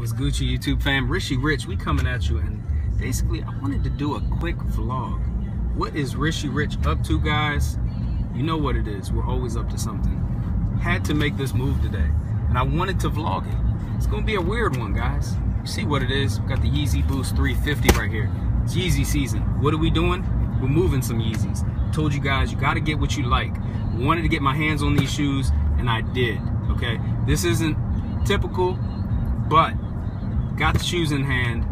What's Gucci YouTube fam? Rishi Rich, we coming at you and basically I wanted to do a quick vlog. What is Rishi Rich up to guys? You know what it is. We're always up to something. Had to make this move today and I wanted to vlog it. It's gonna be a weird one guys. You see what it is. We got the Yeezy Boost 350 right here. It's Yeezy season. What are we doing? We're moving some Yeezys. Told you guys you gotta get what you like. Wanted to get my hands on these shoes and I did. Okay. This isn't typical, but got the shoes in hand.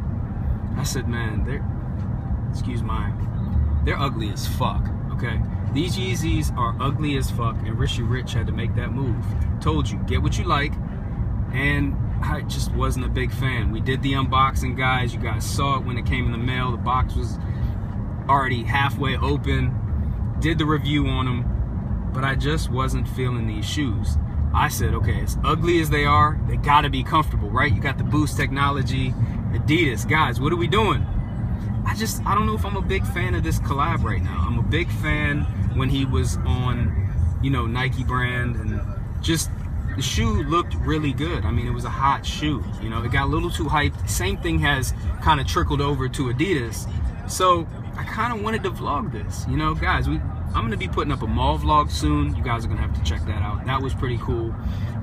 I said, man, they're, excuse my, they're ugly as fuck, okay? These Yeezys are ugly as fuck, and Rishi Rich had to make that move. Told you, get what you like, and I just wasn't a big fan. We did the unboxing, guys. You guys saw it when it came in the mail. The box was already halfway open. Did the review on them, but I just wasn't feeling these shoes. I said, okay, as ugly as they are, they gotta be comfortable, right? You got the Boost technology, Adidas. Guys, what are we doing? I just, I don't know if I'm a big fan of this collab right now. I'm a big fan when he was on, you know, Nike brand and just the shoe looked really good. I mean, it was a hot shoe. You know, it got a little too hyped. Same thing has kind of trickled over to Adidas. So I kind of wanted to vlog this. You know, guys, we I'm gonna be putting up a mall vlog soon. You guys are gonna have to check that out. That was pretty cool.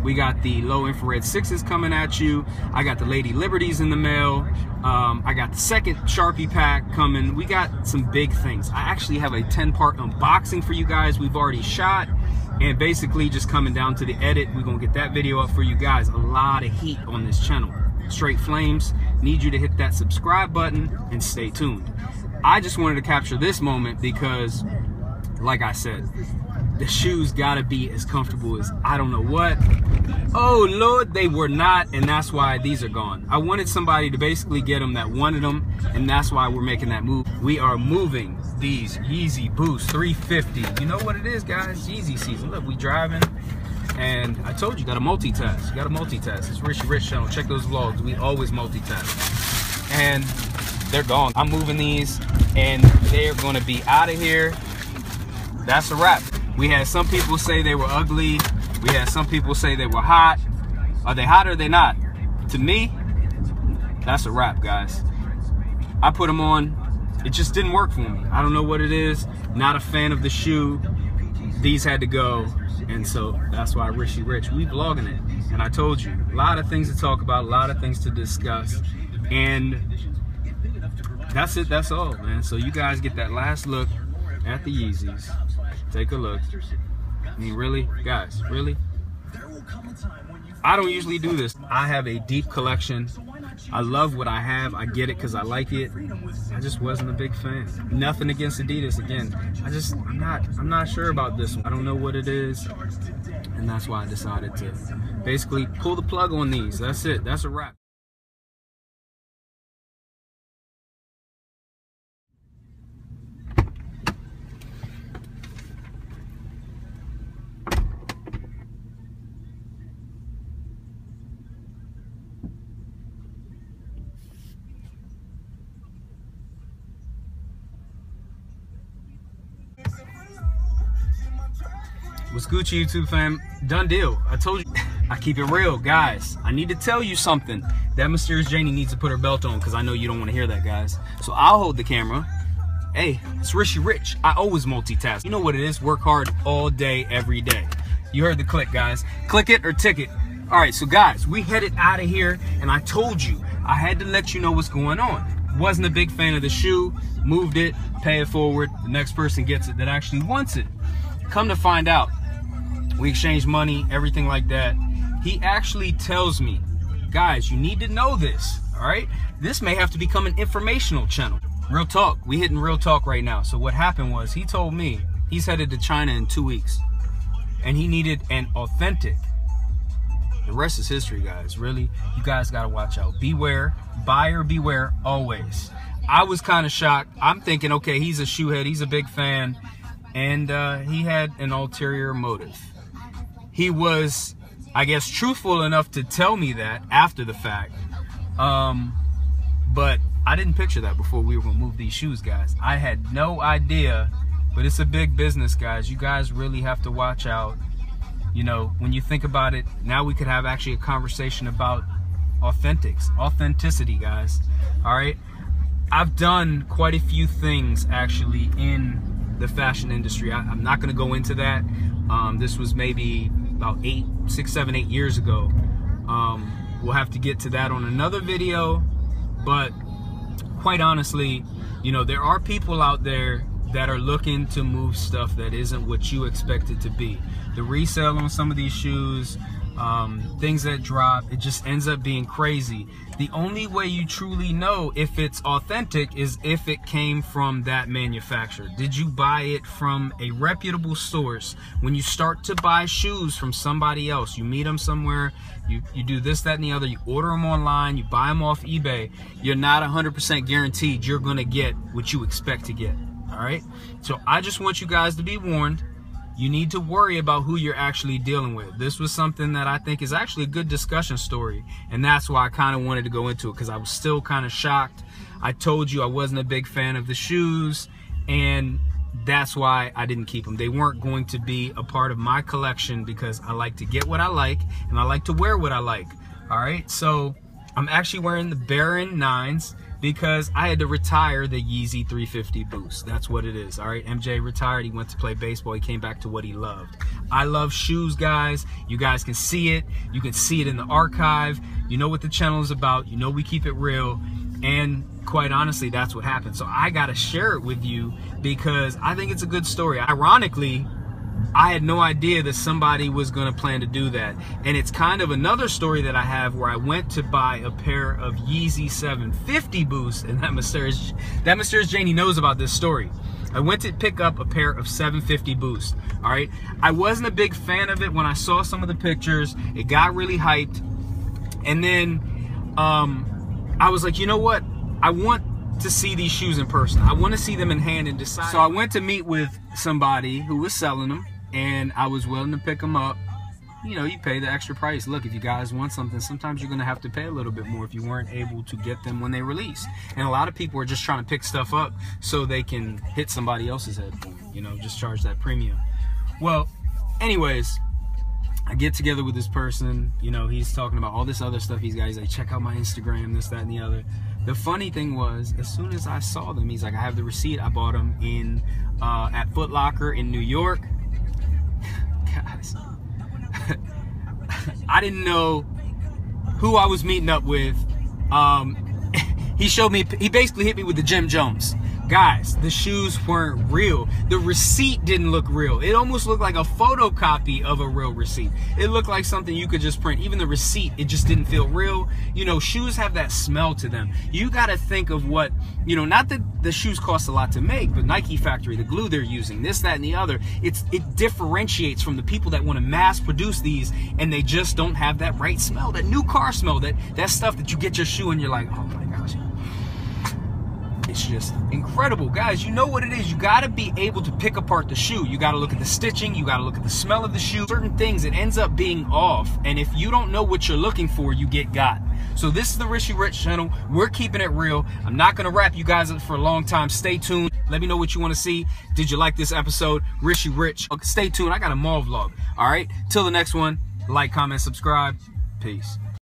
We got the low infrared sixes coming at you. I got the Lady Liberties in the mail. Um, I got the second Sharpie pack coming. We got some big things. I actually have a 10 part unboxing for you guys. We've already shot and basically just coming down to the edit. We're gonna get that video up for you guys. A lot of heat on this channel. Straight flames. Need you to hit that subscribe button and stay tuned. I just wanted to capture this moment because like I said, the shoes gotta be as comfortable as I don't know what. Oh Lord, they were not, and that's why these are gone. I wanted somebody to basically get them that wanted them, and that's why we're making that move. We are moving these Yeezy Boost 350. You know what it is, guys? Yeezy season. Look, we driving, and I told you, gotta multitask. You gotta multitask. It's Rishi Rich channel. Check those vlogs. We always multitask. And they're gone. I'm moving these, and they are gonna be out of here that's a wrap. We had some people say they were ugly. We had some people say they were hot. Are they hot or are they not? To me, that's a wrap, guys. I put them on. It just didn't work for me. I don't know what it is. Not a fan of the shoe. These had to go. And so that's why Rishi Rich, we vlogging it. And I told you, a lot of things to talk about, a lot of things to discuss. And that's it, that's all, man. So you guys get that last look at the Yeezys. Take a look. I mean, really? Guys, really? I don't usually do this. I have a deep collection. I love what I have. I get it because I like it. I just wasn't a big fan. Nothing against Adidas. Again, I just I'm not I'm not sure about this one. I don't know what it is, and that's why I decided to basically pull the plug on these. That's it. That's a wrap. What's Gucci YouTube fam? Done deal. I told you, I keep it real. Guys, I need to tell you something. That Mysterious Janie needs to put her belt on because I know you don't want to hear that, guys. So I'll hold the camera. Hey, it's Rishi Rich. I always multitask. You know what it is? Work hard all day, every day. You heard the click, guys. Click it or ticket. All right, so guys, we headed out of here, and I told you, I had to let you know what's going on. Wasn't a big fan of the shoe, moved it, pay it forward. The next person gets it that actually wants it. Come to find out, we exchange money, everything like that. He actually tells me, guys, you need to know this, all right? This may have to become an informational channel. Real talk, we hitting real talk right now. So what happened was he told me he's headed to China in two weeks and he needed an authentic. The rest is history, guys. Really, you guys got to watch out. Beware, buyer beware always. I was kind of shocked. I'm thinking, okay, he's a shoehead. He's a big fan. And uh, he had an ulterior motive he was, I guess, truthful enough to tell me that after the fact. Um, but I didn't picture that before we were gonna move these shoes, guys. I had no idea, but it's a big business, guys. You guys really have to watch out. You know, when you think about it, now we could have actually a conversation about authentics, authenticity, guys. All right. I've done quite a few things actually in the fashion industry. I, am not going to go into that. Um, this was maybe about eight, six, seven, eight years ago. Um, we'll have to get to that on another video. But quite honestly, you know, there are people out there that are looking to move stuff that isn't what you expect it to be. The resale on some of these shoes, um, things that drop, it just ends up being crazy. The only way you truly know if it's authentic is if it came from that manufacturer. Did you buy it from a reputable source? When you start to buy shoes from somebody else, you meet them somewhere, you, you do this, that, and the other, you order them online, you buy them off eBay, you're not 100% guaranteed you're going to get what you expect to get. All right? So I just want you guys to be warned you need to worry about who you're actually dealing with. This was something that I think is actually a good discussion story. And that's why I kind of wanted to go into it because I was still kind of shocked. I told you I wasn't a big fan of the shoes. And that's why I didn't keep them. They weren't going to be a part of my collection because I like to get what I like and I like to wear what I like. All right. So I'm actually wearing the Baron 9s because I had to retire the Yeezy 350 Boost. That's what it is. All right, MJ retired. He went to play baseball. He came back to what he loved. I love shoes, guys. You guys can see it. You can see it in the archive. You know what the channel is about. You know we keep it real. And quite honestly, that's what happened. So I got to share it with you because I think it's a good story. Ironically, I had no idea that somebody was going to plan to do that. And it's kind of another story that I have where I went to buy a pair of Yeezy 750 boosts, and that mysterious, that mysterious Janie knows about this story. I went to pick up a pair of 750 boosts. All right. I wasn't a big fan of it when I saw some of the pictures. It got really hyped. And then um, I was like, you know what? I want to see these shoes in person. I want to see them in hand and decide. So I went to meet with somebody who was selling them and I was willing to pick them up. You know, you pay the extra price. Look, if you guys want something, sometimes you're going to have to pay a little bit more if you weren't able to get them when they release. And a lot of people are just trying to pick stuff up so they can hit somebody else's head you know, just charge that premium. Well, anyways, I get together with this person, you know, he's talking about all this other stuff he's got. He's like, check out my Instagram, this, that, and the other. The funny thing was, as soon as I saw them, he's like, I have the receipt. I bought them in uh, at Foot Locker in New York. I didn't know who I was meeting up with. Um, he showed me. He basically hit me with the Jim Jones guys, the shoes weren't real. The receipt didn't look real. It almost looked like a photocopy of a real receipt. It looked like something you could just print. Even the receipt, it just didn't feel real. You know, shoes have that smell to them. You got to think of what, you know, not that the shoes cost a lot to make, but Nike Factory, the glue they're using, this, that, and the other, it's it differentiates from the people that want to mass produce these and they just don't have that right smell, that new car smell, that that stuff that you get your shoe and you're like, oh my it's just incredible. Guys, you know what it is. You got to be able to pick apart the shoe. You got to look at the stitching. You got to look at the smell of the shoe. Certain things, it ends up being off. And if you don't know what you're looking for, you get got. So this is the Rishi Rich channel. We're keeping it real. I'm not going to wrap you guys up for a long time. Stay tuned. Let me know what you want to see. Did you like this episode? Rishi Rich. Stay tuned. I got a mall vlog. All right. Till the next one, like, comment, subscribe. Peace.